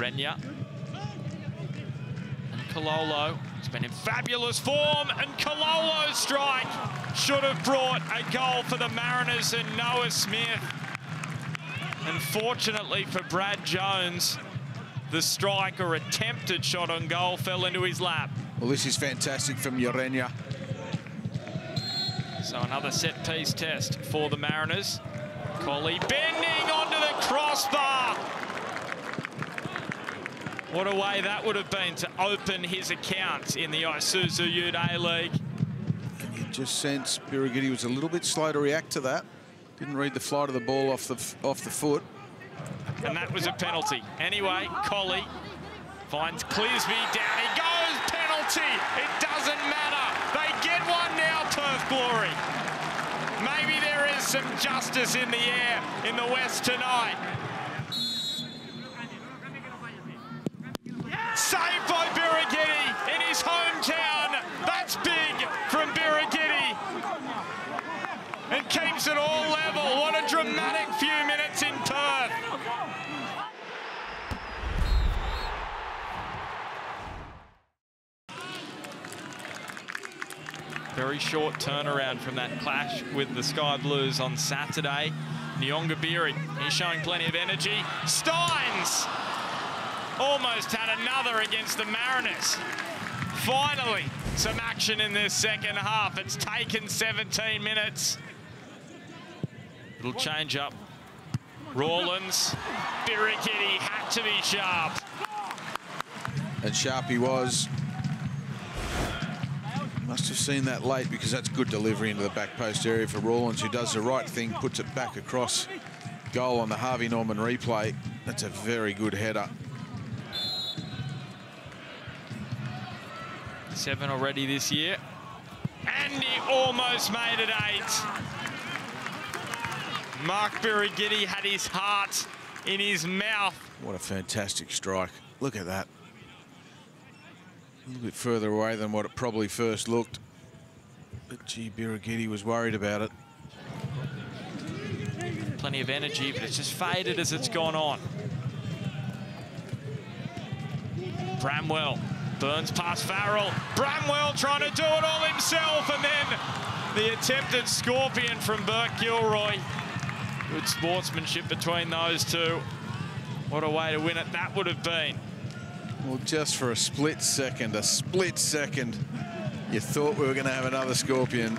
Renya. And Kololo has been in fabulous form, and Kololo's strike should have brought a goal for the Mariners and Noah Smith. Unfortunately for Brad Jones, the strike or attempted shot on goal fell into his lap. Well, this is fantastic from Ureña. So another set-piece test for the Mariners. Colli bending onto the crossbar. What a way that would have been to open his account in the Isuzu Ute A-League. And you just sense Birighitti was a little bit slow to react to that. Didn't read the flight of the ball off the off the foot. And that was a penalty. Anyway, Colli finds Clisby down. He goes, penalty. It doesn't matter. They get one now, Perth Glory. Maybe there is some justice in the air in the West tonight. Saved by Birighitti in his hometown. That's big from Birighitti. And keeps it all level. What a dramatic few minutes in Perth. Very short turnaround from that clash with the Sky Blues on Saturday. Niyongabire, he's showing plenty of energy. Stynes almost had another against the Mariners. Finally, some action in this second half. It's taken 17 minutes. Little change up. Rawlins, Birighitti had to be sharp. And sharp he was. Must have seen that late because that's good delivery into the back post area for Rawlins, who does the right thing, puts it back across goal on the Harvey Norman replay. That's a very good header. Seven already this year. And he almost made it eight. Mark Birighitti had his heart in his mouth. What a fantastic strike. Look at that. A little bit further away than what it probably first looked. But gee, Birighitti was worried about it. Plenty of energy, but it's just faded as it's gone on. Bramwell burns past Farrell. Bramwell trying to do it all himself, and then the attempted scorpion from Burke Gilroy. Good sportsmanship between those two. What a way to win it that would have been. Well, just for a split second, a split second, you thought we were going to have another Scorpion.